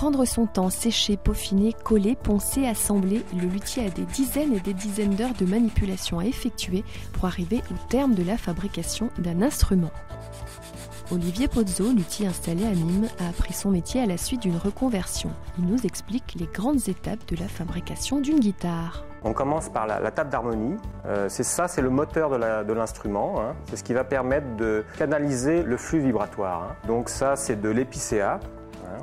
prendre son temps, sécher, peaufiner, coller, poncer, assembler, le luthier a des dizaines et des dizaines d'heures de manipulation à effectuer pour arriver au terme de la fabrication d'un instrument. Olivier Pozzo, luthier installé à Nîmes, a appris son métier à la suite d'une reconversion. Il nous explique les grandes étapes de la fabrication d'une guitare. On commence par la, table d'harmonie. Euh, c'est ça, c'est le moteur de l'instrument. Hein. C'est ce qui va permettre de canaliser le flux vibratoire. Hein. Donc ça, c'est de l'épicéa.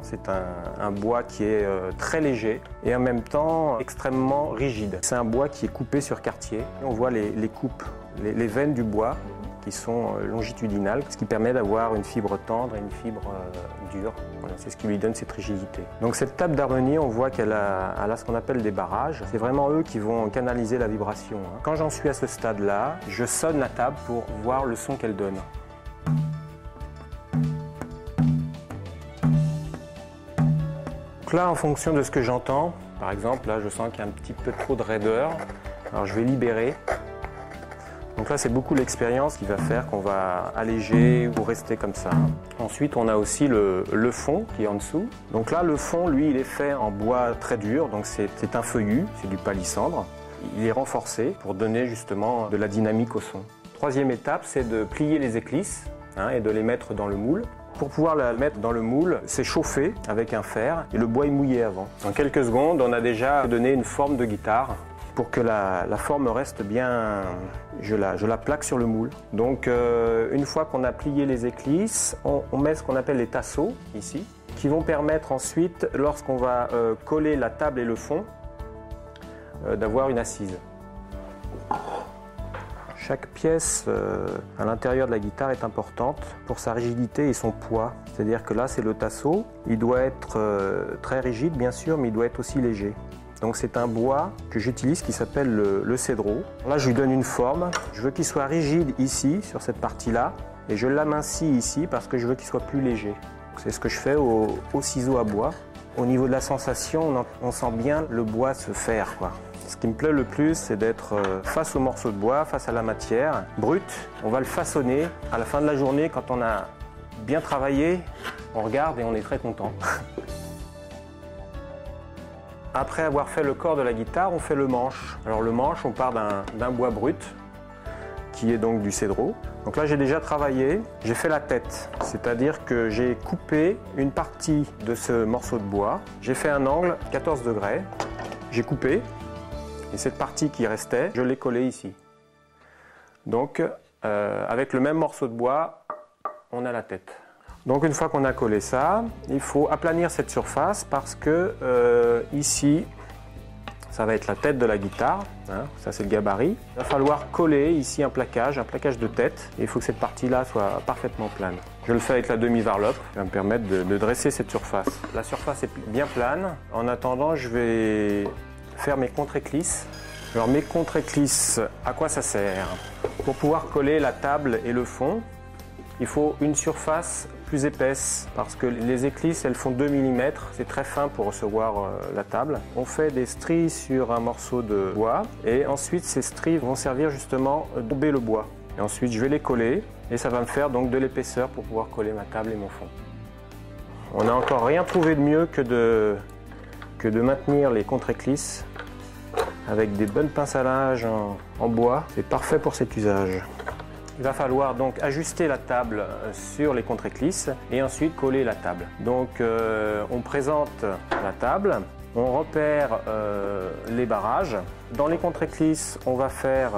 C'est un, bois qui est euh, très léger et en même temps extrêmement rigide. C'est un bois qui est coupé sur quartier. On voit les, coupes, les veines du bois qui sont euh, longitudinales, ce qui permet d'avoir une fibre tendre et une fibre euh, dure. c'est ce qui lui donne cette rigidité. Donc cette table d'harmonie, on voit qu'elle a, ce qu'on appelle des barrages. C'est vraiment eux qui vont canaliser la vibration. Hein. Quand j'en suis à ce stade-là, je sonne la table pour voir le son qu'elle donne. Donc là, en fonction de ce que j'entends, par exemple, là, je sens qu'il y a un petit peu trop de raideur. Alors je vais libérer. Donc là, c'est beaucoup l'expérience qui va faire qu'on va alléger ou rester comme ça. Ensuite, on a aussi le, fond qui est en dessous. Donc là, le fond, lui, il est fait en bois très dur, donc c'est un feuillu, c'est du palissandre. Il est renforcé pour donner justement de la dynamique au son. Troisième étape, c'est de plier les éclisses hein, et de les mettre dans le moule. Pour pouvoir la mettre dans le moule, c'est chauffer avec un fer et le bois est mouillé avant. En quelques secondes, on a déjà donné une forme de guitare pour que la, forme reste bien, je la, je la, plaque sur le moule. Donc euh, une fois qu'on a plié les éclisses, on, met ce qu'on appelle les tasseaux ici, qui vont permettre ensuite, lorsqu'on va euh, coller la table et le fond, euh, d'avoir une assise. Chaque pièce à l'intérieur de la guitare est importante pour sa rigidité et son poids. C'est-à-dire que là, c'est le tasseau. Il doit être très rigide, bien sûr, mais il doit être aussi léger. Donc c'est un bois que j'utilise qui s'appelle le, cédro. Là je lui donne une forme. Je veux qu'il soit rigide ici, sur cette partie-là, et je l'amincis ici parce que je veux qu'il soit plus léger. C'est ce que je fais au, ciseau à bois. Au niveau de la sensation, on, sent bien le bois se faire. Quoi. Ce qui me plaît le plus, c'est d'être euh, face au morceau de bois, face à la matière brute. On va le façonner. À la fin de la journée, quand on a bien travaillé, on regarde et on est très content. Après avoir fait le corps de la guitare, on fait le manche. Alors le manche, on part d'un bois brut, qui est donc du cédro. Donc là, j'ai déjà travaillé, j'ai fait la tête, c'est-à-dire que j'ai coupé une partie de ce morceau de bois, j'ai fait un angle 14 degrés, j'ai coupé, et cette partie qui restait, je l'ai collée ici. Donc, euh, avec le même morceau de bois, on a la tête. Donc une fois qu'on a collé ça, il faut aplanir cette surface parce que euh, ici, ça va être la tête de la guitare, hein, ça c'est le gabarit. Il va falloir coller ici un plaquage, un plaquage de tête, il faut que cette partie-là soit parfaitement plane. Je le fais avec la demi-varlope, qui va me permettre de dresser cette surface. La surface est bien plane. En attendant, je vais faire mes contre-éclisses. Alors mes contre-éclisses, à quoi ça sert? Pour pouvoir coller la table et le fond, il faut une surface plus épaisse parce que les éclisses elles font 2 mm, c'est très fin pour recevoir euh, la table. On fait des stries sur un morceau de bois et ensuite ces stries vont servir justement à le bois. Et ensuite je vais les coller et ça va me faire donc de l'épaisseur pour pouvoir coller ma table et mon fond. On n'a encore rien trouvé de mieux que de, que de maintenir les contre-éclisses avec des bonnes pinces à linge en, bois. C'est parfait pour cet usage. Il va falloir donc ajuster la table euh, sur les contre-éclisses et ensuite coller la table. Donc euh, on présente la table, on repère euh, les barrages. Dans les contre-éclisses, on va faire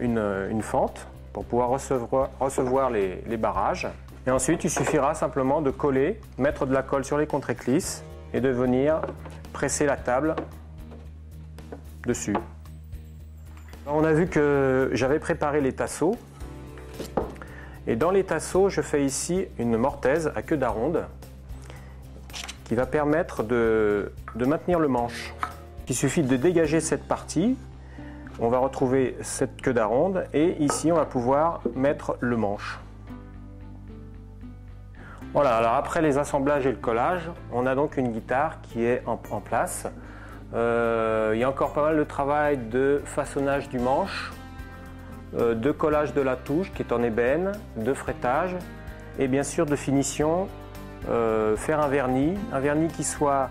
une, fente pour pouvoir recevoir, recevoir les, les, barrages. Et ensuite, il suffira simplement de coller, mettre de la colle sur les contre-éclisses et de venir presser la table dessus. On a vu que j'avais préparé les tasseaux et dans les tasseaux, je fais ici une mortaise à queue d'aronde qui va permettre de, maintenir le manche. Il suffit de dégager cette partie, on va retrouver cette queue d'aronde et ici on va pouvoir mettre le manche. Voilà, alors après les assemblages et le collage, on a donc une guitare qui est en, place. Euh, il y a encore pas mal de travail de façonnage du manche, euh, de collage de la touche qui est en ébène, de frettage et bien sûr de finition euh, faire un vernis, un vernis qui soit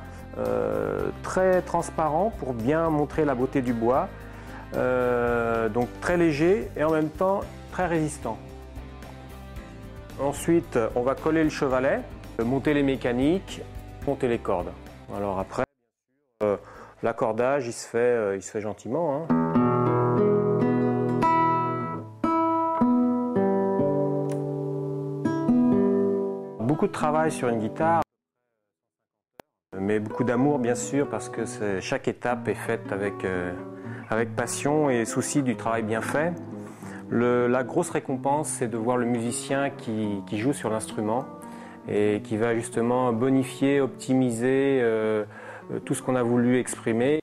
très transparent pour bien montrer la beauté du bois, donc très léger et en même temps très résistant. Ensuite, on va coller le chevalet, monter les mécaniques, monter les cordes. Alors après, l'accordage, il, se fait, il se fait gentiment. Hein. beaucoup de travail sur une guitare, mais beaucoup d'amour bien sûr parce que chaque étape est faite avec, euh, avec passion et souci du travail bien fait. La grosse récompense, c'est de voir le musicien qui, joue sur l'instrument et qui va justement bonifier, optimiser euh, tout ce qu'on a voulu exprimer.